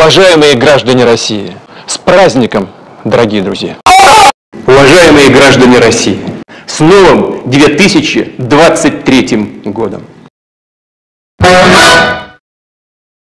Уважаемые граждане России, с праздником, дорогие друзья! Уважаемые граждане России, с новым 2023 годом!